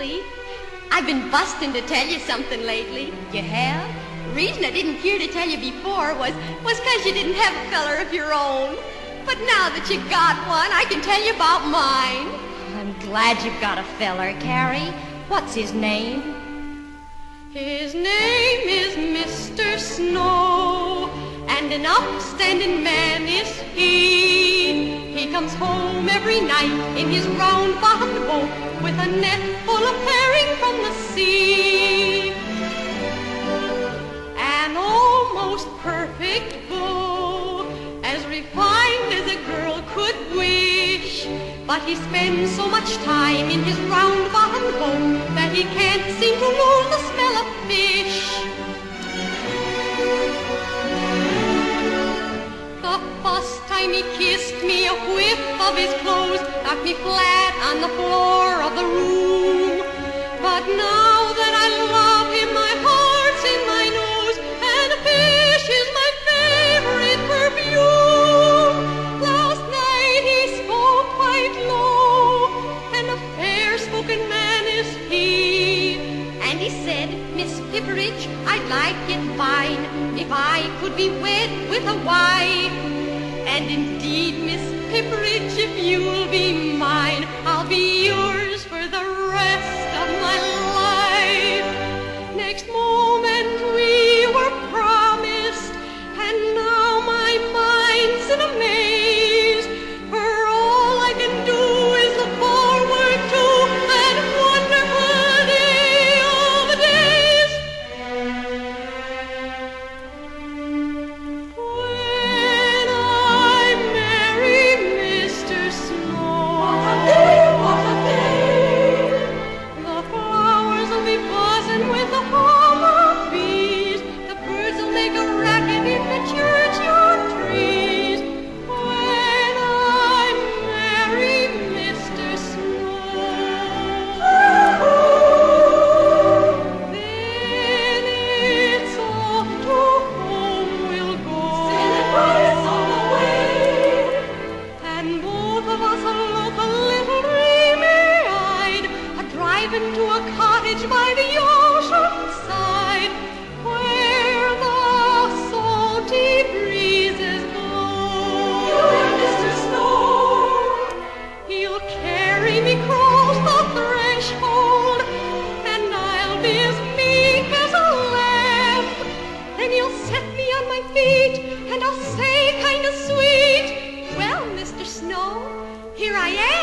I've been busting to tell you something lately. You have? Reason I didn't care to tell you before was was 'cause you didn't have a feller of your own. But now that you got one, I can tell you about mine. I'm glad you've got a feller, Carrie. What's his name? His name is Mr. Snow, and an upstanding man is he. He comes home every night in his round-bottomed boat But he spends so much time in his round-bottomed boat that he can't seem to lose the smell of fish. The first time he kissed me, a whiff of his clothes knocked me flat on the floor of the room. But now I could be wed with a wife. And indeed, Miss Pipperidge, if you'll be mine, driven to a cottage by the ocean side, where the salty breezes blow. You and Mr. Snow, he'll carry me across the threshold, and I'll be as meek as a lamb. Then he'll set me on my feet, and I'll say kind of sweet, "Well, Mr. Snow, here I am."